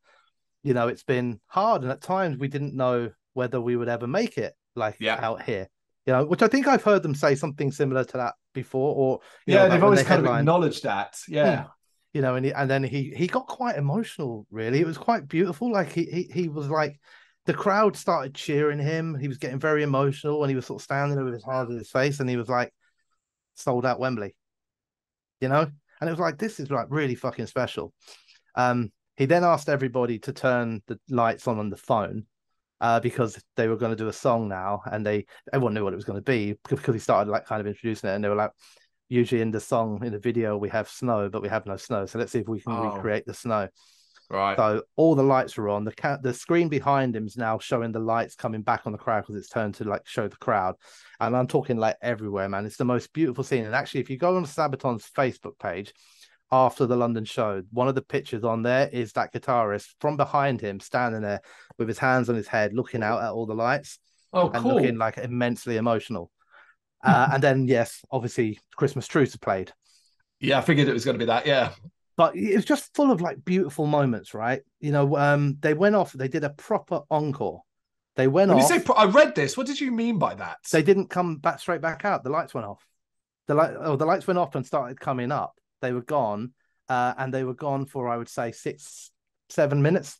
you know, it's been hard. And at times we didn't know whether we would ever make it like Yeah. out here, you know, which I think I've heard them say something similar to that before. Or, know, Yeah, like they've always they kind of acknowledged that. Yeah. Hmm. you know, and he, and then he he got quite emotional. Really, it was quite beautiful. Like he he he was like, the crowd started cheering him. He was getting very emotional, and he was sort of standing there with his hands in his face, and he was like, sold out Wembley, you know. And it was like this is like really fucking special. Um, he then asked everybody to turn the lights on on the phone. Uh, because they were going to do a song now, and they everyone knew what it was going to be because he started like kind of introducing it, and they were like, usually in the song in the video we have snow, but we have no snow. So let's see if we can Oh. recreate the snow. Right. So all the lights are on. The ca- the screen behind him is now showing the lights coming back on the crowd because it's turned to like show the crowd. And I'm talking like everywhere, man. It's the most beautiful scene. And actually, if you go on Sabaton's Facebook page after the London show, one of the pictures on there is that guitarist from behind him standing there with his hands on his head, looking out at all the lights oh, and cool. looking like immensely emotional. Uh, and then, yes, obviously, Christmas Truce are played. Yeah, I figured it was going to be that. Yeah. But it was just full of like beautiful moments, right? You know, um, they went off, they did a proper encore. They went When you off, say pro- I read this, what did you mean by that? they didn't come back straight back out. The lights went off. The light, oh, the lights went off and started coming up. They were gone, uh, and they were gone for I would say six, seven minutes.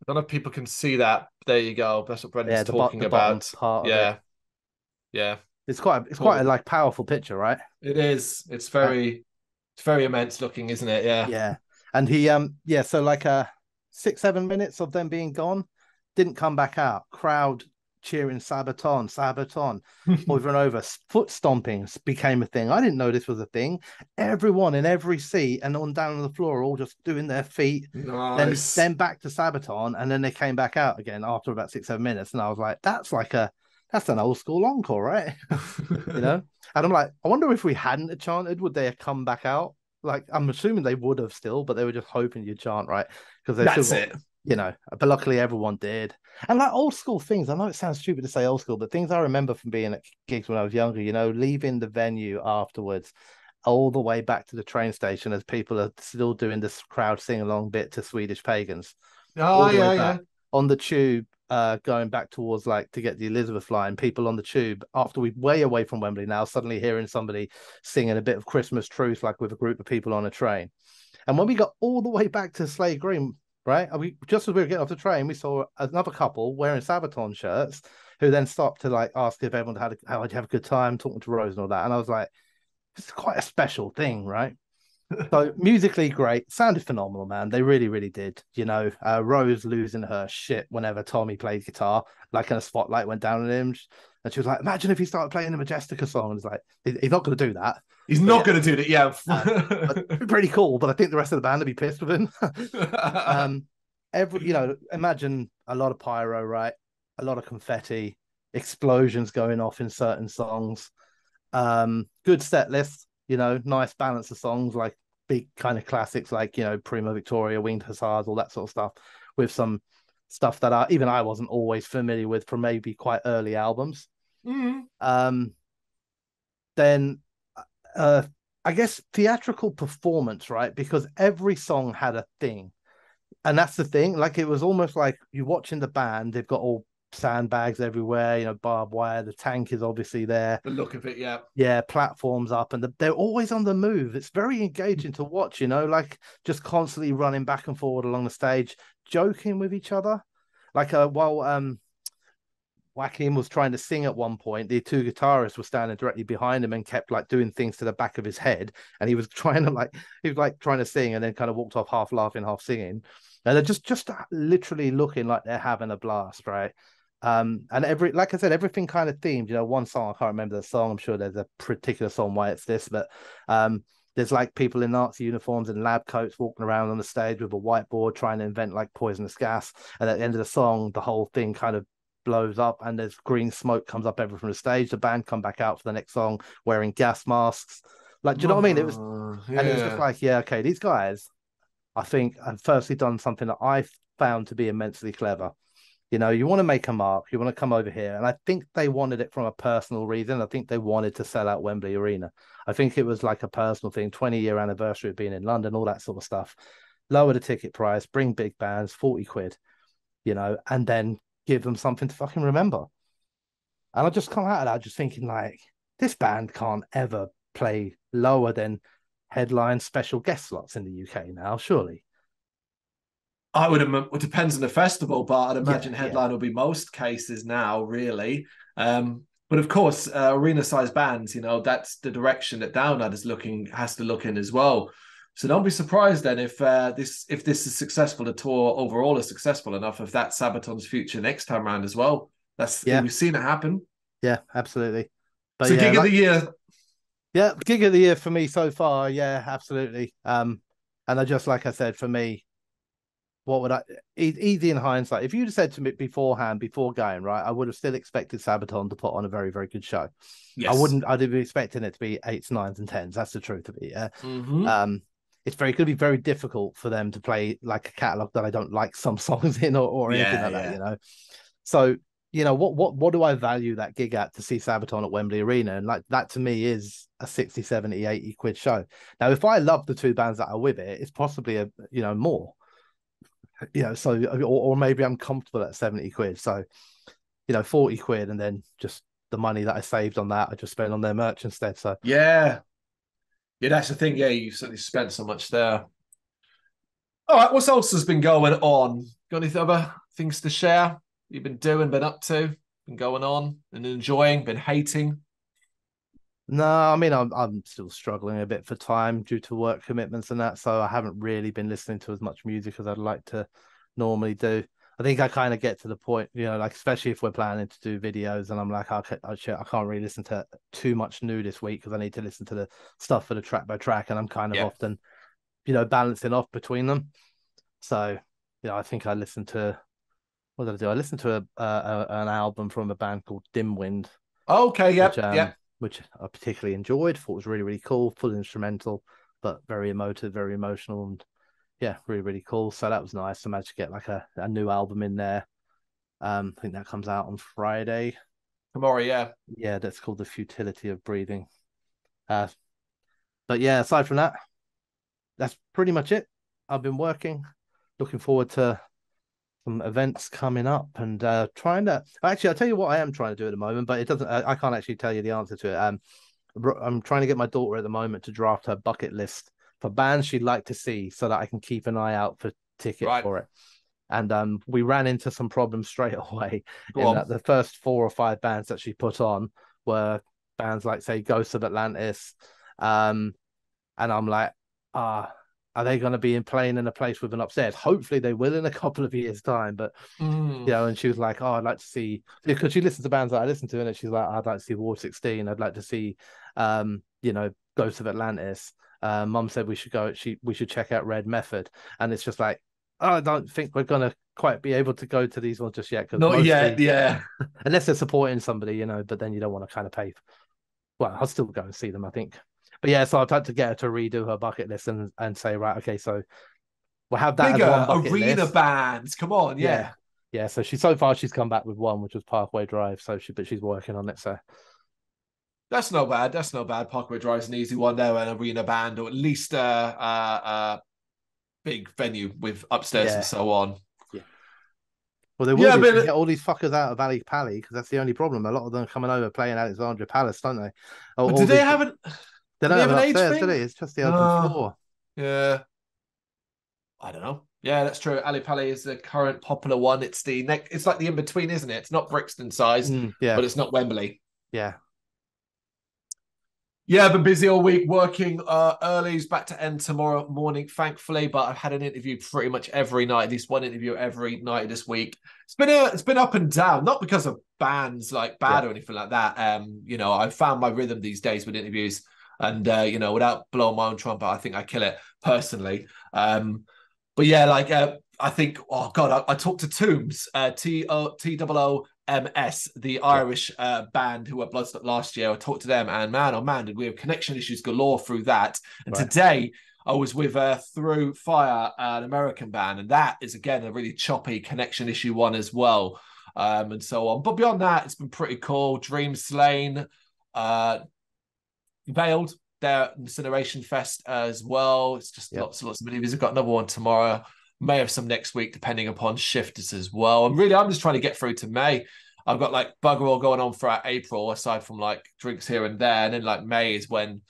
I don't know if people can see that. There you go. That's what Brendan's Yeah, the, talking the about. Yeah. it. Yeah. it's quite, a, it's quite a like powerful picture, right? It is. It's very, it's very immense looking, isn't it? Yeah. yeah. And he um yeah so like uh six seven minutes of them being gone didn't come back out. Crowd cheering sabaton sabaton over and over. Foot stomping became a thing. I didn't know this was a thing. Everyone in every seat and on down on the floor all just doing their feet. Then, nice. then back to sabaton and then they came back out again after about six seven minutes. And i was like that's like a that's an old school encore right? You know? And i'm like i wonder if we hadn't chanted would they have come back out? Like i'm assuming they would have still but they were just hoping you'd chant right? Because they That's still it. you know but luckily everyone did. And like old school things i know it sounds stupid to say old school but things i remember from being at gigs when i was younger you know leaving the venue afterwards all the way back to the train station as people are still doing this crowd sing along bit to swedish pagans. Oh all the way yeah, yeah. on the tube uh going back towards like to get the elizabeth line people on the tube after we way away from wembley now suddenly hearing somebody singing a bit of Christmas Truce like with a group of people on a train. And when we got all the way back to slade green right we just as we were getting off the train we saw another couple wearing sabaton shirts who then stopped to like ask if everyone had a, how did you have a good time talking to rose and all that. And i was like it's quite a special thing right so musically great, sounded phenomenal, man. They really, really did. You know, uh, Rose losing her shit whenever Tommy played guitar, like in a spotlight went down on him, and she was like, "Imagine if he started playing the Majestica song." And it's like, he's not going to do that. He's But not going to do that. Yeah. It'd pretty cool, but I think the rest of the band would be pissed with him. um, every, you know, imagine a lot of pyro, right? A lot of confetti, explosions going off in certain songs. Um, good set list, you know, nice balance of songs like big kind of classics like you know Prima Victoria, Winged Hussars, all that sort of stuff, with some stuff that I even I wasn't always familiar with from maybe quite early albums. Mm. Um, then, uh, I guess theatrical performance, right? Because every song had a thing, and that's the thing. Like it was almost like you're watching the band; they've got all sandbags everywhere, you know, barbed wire. The tank is obviously there The look of it, yeah. yeah platforms up and the, they're always on the move it's very engaging to watch you know like just constantly running back and forward along the stage joking with each other like uh while um Joakim was trying to sing at one point. The two guitarists were standing directly behind him and kept like doing things to the back of his head. And he was trying to like he was like trying to sing and then kind of walked off half laughing, half singing. And they're just just literally looking like they're having a blast, right? Um, and every like I said, everything kind of themed. You know, one song I can't remember the song. I'm sure there's a particular song why it's this, but um, there's like people in Nazi uniforms and lab coats walking around on the stage with a whiteboard trying to invent like poisonous gas. And at the end of the song, the whole thing kind of blows up and there's green smoke comes up everywhere from the stage. The band come back out for the next song wearing gas masks. Like, do you know what I mean? It was Oh, and it was just like, yeah, okay, these guys, I think, have firstly done something that I found to be immensely clever. You know, you want to make a mark, you want to come over here. And I think they wanted it from a personal reason. I think they wanted to sell out Wembley Arena. I think it was like a personal thing, 20 year anniversary of being in London, all that sort of stuff. Lower the ticket price, bring big bands, 40 quid, you know, and then give them something to fucking remember. And I just come out of that just thinking, like, this band can't ever play lower than headline special guest slots in the UK now, surely. I would imagine it depends on the festival, but I'd imagine yeah. headline will be most cases now, really. Um, but of course, uh, arena-sized bands, you know, that's the direction that Download is looking has to look in as well. So don't be surprised then if uh, this if this is successful, the tour overall is successful enough. If that's Sabaton's future next time round as well, that's Yeah. we've seen it happen. Yeah, absolutely. But so yeah, gig like- of the year, Yeah, gig of the year for me so far. Yeah, absolutely. Um, and I just like I said, for me, what would I easy in hindsight? If you'd said to me beforehand, before going, right, I would have still expected Sabaton to put on a very, very good show. Yes. I wouldn't I'd be expecting it to be eights, nines, and tens. That's the truth of it. Yeah. Mm-hmm. Um, it's very going to be very difficult for them to play like a catalog that I don't like some songs in or, or anything yeah, like yeah. that, you know. So, you know, what what what do I value that gig at to see Sabaton at Wembley Arena? And like that to me is a 60, 70, 80 quid show. Now, if I love the two bands that are with it, it's possibly a you know more you know, so uh, or, or maybe I'm comfortable at 70 quid. So, you know, 40 quid and then just the money that I saved on that, I just spent on their merch instead. So yeah. Yeah, that's the thing. Yeah, you certainly spent so much there. All right, what else has been going on? Got any other things to share? You've been doing, been up to, been going on, and enjoying, been hating? No, I mean I'm I'm still struggling a bit for time due to work commitments and that, so I haven't really been listening to as much music as I'd like to normally do. I think I kind of get to the point, you know, like especially if we're planning to do videos, and I'm like, okay, oh, shit, I can't really listen to too much new this week because I need to listen to the stuff for the track by track, and I'm kind of yeah. often, you know, balancing off between them. So, you know, I think I listened to what did I do? I listened to a, a an album from a band called Dim Wind. Okay, yeah, um, yeah which I particularly enjoyed. Thought was really really cool, full instrumental, but very emotive, very emotional, and yeah, really really cool. So that was nice. I managed to get like a, a new album in there. Um, I think that comes out on Friday. Tomorrow, yeah, yeah, that's called the futility of breathing. Uh, but yeah, aside from that, that's pretty much it. I've been working. Looking forward to some events coming up and uh, trying to actually I'll tell you what I am trying to do at the moment, but it doesn't I, I can't actually tell you the answer to it. Um, I'm trying to get my daughter at the moment to draft her bucket list for bands she'd like to see so that I can keep an eye out for tickets right. for it. And um, we ran into some problems straight away Go in that the first four or five bands that she put on were bands like say Ghosts of Atlantis. Um, and I'm like, ah, are they going to be in playing in a place with an upstairs? Hopefully they will in a couple of years' time. But mm. you know, and she was like, "Oh, I'd like to see," because she listens to bands that I listen to, and she's like, "I'd like to see War 16. I'd like to see, um, you know, Ghosts of Atlantis." Uh, Mum said we should go. She we should check out Red Method, and it's just like, oh, I don't think we're gonna quite be able to go to these ones just yet. Cause Not mostly, yet, yeah. unless they're supporting somebody, you know. But then you don't want to kind of pay. Well, I'll still go and see them. I think but yeah, so I've had to get her to redo her bucket list and, and say, right, okay, so we'll have that bigger arena list. bands. Come on, yeah. yeah. yeah. so she so far she's come back with one, which was Parkway Drive. So she but she's working on it. So that's not bad. That's not bad. Parkway Drive's an easy one there, an arena band, or at least a, a, a big venue with upstairs yeah. and so on. Yeah. Well, they will yeah, but... get all these fuckers out of Ali Pali because that's the only problem. A lot of them are coming over playing Alexandra Palace, don't they? Oh, do they these... have an? They don't have, have an upstairs, do they? It's just the open uh, floor. Yeah. I don't know. Yeah, that's true. Ali Pali is the current popular one. It's the neck. It's like the in between, isn't it? It's not Brixton size, mm, yeah, but it's not Wembley. Yeah. Yeah, I've been busy all week working uh, early's back to end tomorrow morning, thankfully. But I've had an interview pretty much every night, at least one interview every night this week. It's been a, it's been up and down, not because of bands like bad yeah. or anything like that. Um, you know, I've found my rhythm these days with interviews. And uh, you know, without blowing my own trumpet, I think I kill it personally. Um, but yeah, like uh, I think, oh god, I, I talked to Tombs, uh, T O T O O M S, the Irish uh, band who were Bloodstock last year. I talked to them, and man, oh man, did we have connection issues galore through that. And right. today, I was with uh, Through Fire, an American band, and that is again a really choppy connection issue one as well, um, and so on. But beyond that, it's been pretty cool. Dream Slain, uh, Veiled, their Incineration Fest as well. It's just yep. lots and lots of movies. We've got another one tomorrow. May have some next week, depending upon shifters as well. And really, I'm just trying to get through to May. I've got like bugger all going on throughout April, aside from like drinks here and there. And then like May is when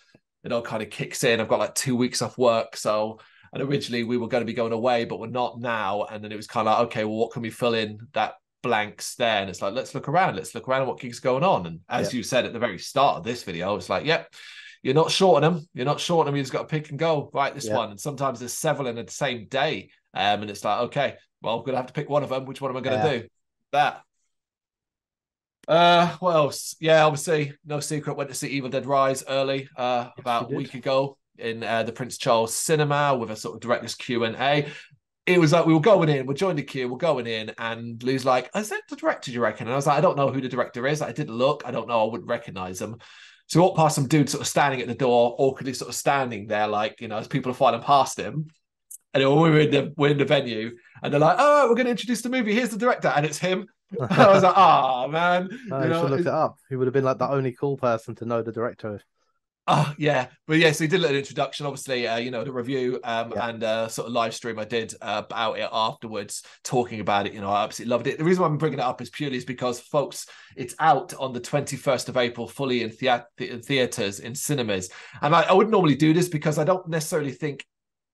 it all kind of kicks in. I've got like two weeks off work. So, and originally we were going to be going away, but we're not now. And then it was kind of like, okay, well, what can we fill in that blanks there and it's like let's look around let's look around what keeps going on. And as you said at the very start of this video it's like yep you're not short on them you're not short on them you just got to pick and go. Right this one. And sometimes there's several in the same day um, and it's like okay well i'm gonna have to pick one of them which one am i gonna yeah. do? That. Uh, what else? Yeah, obviously, no secret. Went to see Evil Dead Rise early, uh, Yes, about a week ago in uh, the Prince Charles Cinema with a sort of director's Q and A. It was like we were going in, we're joining the queue, we're going in, and Lou's like, "Is that the director? Do you reckon?" And I was like, "I don't know who the director is. I didn't look. I don't know. I wouldn't recognize him." So we walked past some dude sort of standing at the door, awkwardly sort of standing there, like you know, as people are filing past him. And then we were in the we're in the venue, and they're like, "Oh, we're going to introduce the movie. Here's the director," and it's him. I was like, "Ah, man." No, you you know, should look it- it up. He would have been like the only cool person to know the director. Oh yeah, but yeah, so he did a little introduction, obviously, uh, you know, the review um, Yeah. and uh, sort of live stream I did uh, about it afterwards, talking about it. You know, I absolutely loved it. The reason why I'm bringing it up is purely is because, folks, it's out on the 21st of April, fully in thea- the- theaters, in cinemas. And I, I wouldn't normally do this because I don't necessarily think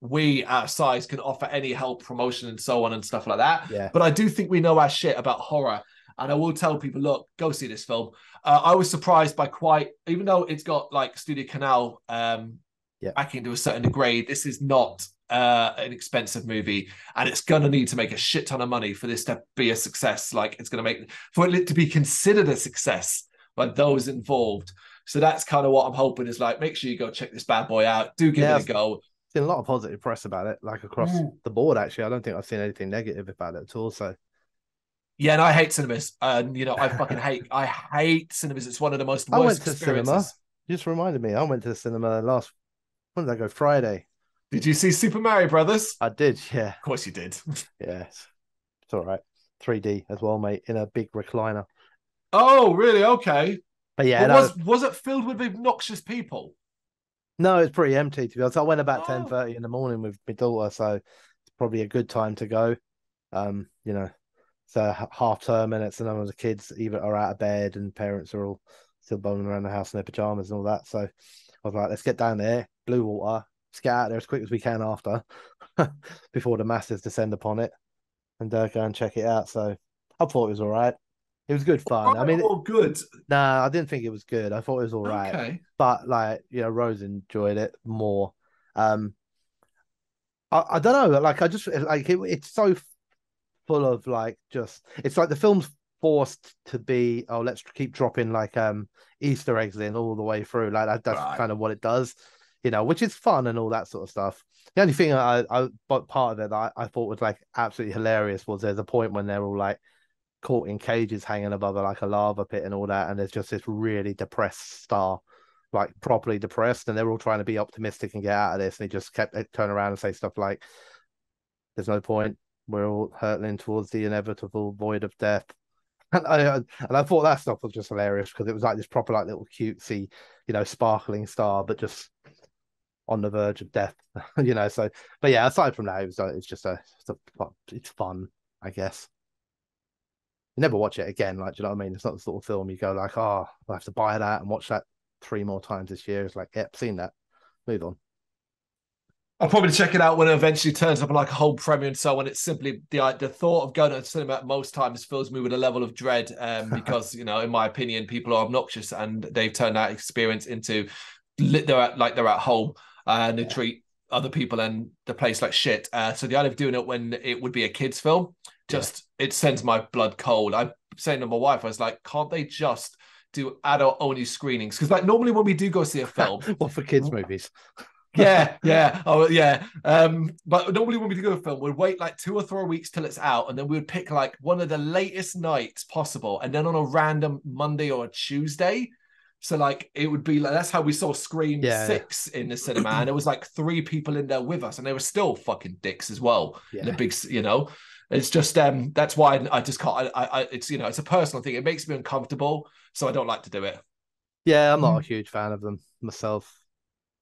we, our size, can offer any help, promotion, and so on and stuff like that. Yeah. But I do think we know our shit about horror. And I will tell people, look, go see this film. Uh, I was surprised by quite, even though it's got like Studio Canal um, Yeah. backing to a certain degree, this is not uh, an expensive movie, and it's gonna need to make a shit ton of money for this to be a success. Like it's gonna make for it to be considered a success by those involved. So that's kind of what I'm hoping is like. Make sure you go check this bad boy out. Do give Yeah. it a go. Seen a lot of positive press about it, like across Mm. the board. Actually, I don't think I've seen anything negative about it at all. So Yeah, and I hate cinemas. And you know, I fucking hate. I hate cinemas. It's one of the most I worst went to cinema. you just reminded me. I went to the cinema last. When did I go? Friday. Did you see Super Mario Brothers? I did. Yeah. Of course you did. Yeah. It's, all right. 3D as well, mate, in a big recliner. oh, really? Okay. But yeah, But no, was was it filled with obnoxious people? no, it's pretty empty to be honest. I went about Oh. ten thirty in the morning with my daughter, so it's probably a good time to go. Um, you know, so half term and it's none of the kids either are out of bed and parents are all still boning around the house in their pajamas and all that. So I was like, let's get down there, Bluewater, let's get out there as quick as we can after before the masses descend upon it and uh, go and check it out. So I thought it was all right. It was good fun. I mean, all good. nah, I didn't think it was good. I thought it was all right Okay. but like you know rose enjoyed it more um i, I don't know like i just like it, it's so full of like just it's like the film's forced to be oh let's keep dropping like um easter eggs in all the way through. Like that, that's Right. kind of what it does you know which is fun and all that sort of stuff. The only thing i i but part of it that I, I thought was like absolutely hilarious was there's a point when they're all like caught in cages hanging above like a lava pit and all that and there's just this really depressed star like properly depressed and they're all trying to be optimistic and get out of this and he just kept uh, turn around and say stuff like there's no point we're all hurtling towards the inevitable void of death. And I, and I thought that stuff was just hilarious because it was like this proper like little cutesy you know sparkling star but just on the verge of death you know so but yeah aside from that it was uh, it's just a it's, a, it's fun i guess. You never watch it again like do you know what i mean? It's not the sort of film you go like oh i have to buy that and watch that three more times this year. It's like yep seen that. Move on I'll probably check it out when it eventually turns up like a home premiere and so on. It's simply the the thought of going to the cinema most times fills me with a level of dread um, because you know, in my opinion, people are obnoxious and they've turned that experience into they're at, like they're at home uh, and they Yeah. treat other people and the place like shit. Uh, so the idea of doing it when it would be a kids' film just it sends my blood cold. I'm saying to my wife, I was like, can't they just do adult only screenings? Because like normally when we do go see a film, what for kids movies yeah, yeah, oh yeah. Um, but normally when we do a film, we'd wait like two or three weeks till it's out, and then we would pick like one of the latest nights possible, and then on a random Monday or a Tuesday. So like it would be like that's how we saw Scream Yeah, yeah. Six in the cinema, and it was like three people in there with us, and they were still fucking dicks as well. yeah The big, you know, it's just um that's why I just can't. I, I, it's you know, it's a personal thing. It makes me uncomfortable, so I don't like to do it. Yeah, I'm Mm. not a huge fan of them myself.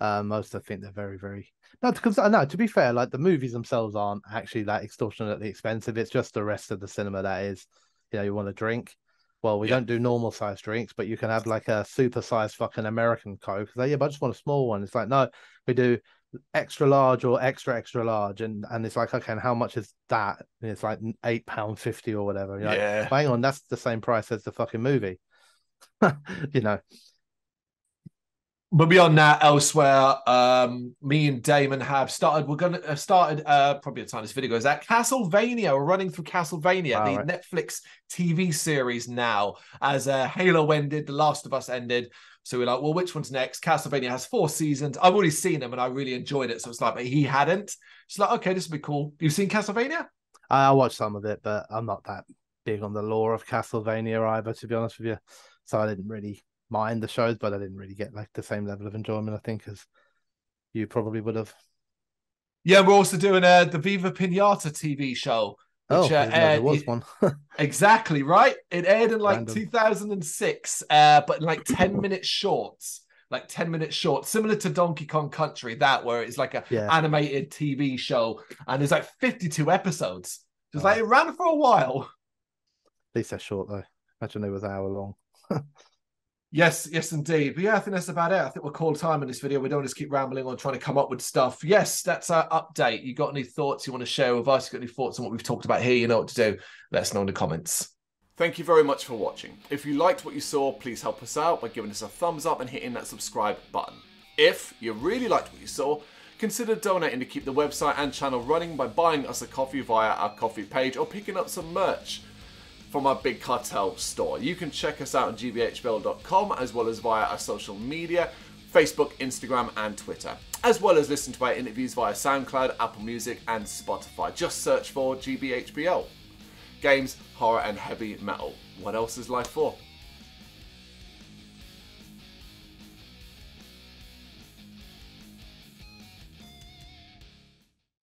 Uh, most I think they're very, very no. Because I know to be fair, like the movies themselves aren't actually that extortionately expensive. It's just the rest of the cinema that is. You know, you want to drink. Well, we Yeah. don't do normal sized drinks, but you can have like a super sized fucking American Coke. Like, yeah, but I just want a small one. It's like no, we do extra large or extra extra large, and and it's like okay, and how much is that? And it's like eight pound fifty or whatever. You're like, Yeah. hang on, that's the same price as the fucking movie. you know. But beyond that, elsewhere, um, me and Damon have started. We're gonna have started uh, probably the time this video goes out. Castlevania. We're running through Castlevania, Wow, the right. Netflix TV series now. As uh, Halo ended, The Last of Us ended. So we're like, well, which one's next? Castlevania has four seasons. I've already seen them and I really enjoyed it. So it's like, but he hadn't. It's like, okay, this will be cool. You've seen Castlevania? I, I watched some of it, but I'm not that big on the lore of Castlevania either, to be honest with you. So I didn't really mind the shows, but I didn't really get like the same level of enjoyment, I think, as you probably would have. Yeah, we're also doing uh, the Viva Pinata TV show. Oh, Which, I uh, uh, was one. Exactly right. It aired in like Random. 2006, uh, but in like 10 minute shorts, like 10 minute shorts, similar to Donkey Kong Country, that where it's like a yeah. animated TV show, and there's like 52 episodes. Just Oh. like it ran for a while. At least they're short though. Imagine it was hour long. Yes, yes, indeed. But yeah, I think that's about it. I think we'll call time in this video. We don't just keep rambling on trying to come up with stuff. Yes, that's our update. You got any thoughts you want to share with us? You got any thoughts on what we've talked about here? You know what to do. Let us know in the comments. Thank you very much for watching. If you liked what you saw, please help us out by giving us a thumbs up and hitting that subscribe button. If you really liked what you saw, consider donating to keep the website and channel running by buying us a coffee via our Ko-Fi page or picking up some merch from our Big Cartel store. You can check us out on gbhbl.com as well as via our social media Facebook, Instagram, and Twitter, as well as listen to our interviews via SoundCloud, Apple Music, and Spotify. Just search for GBHBL. Games, horror, and heavy metal. What else is life for?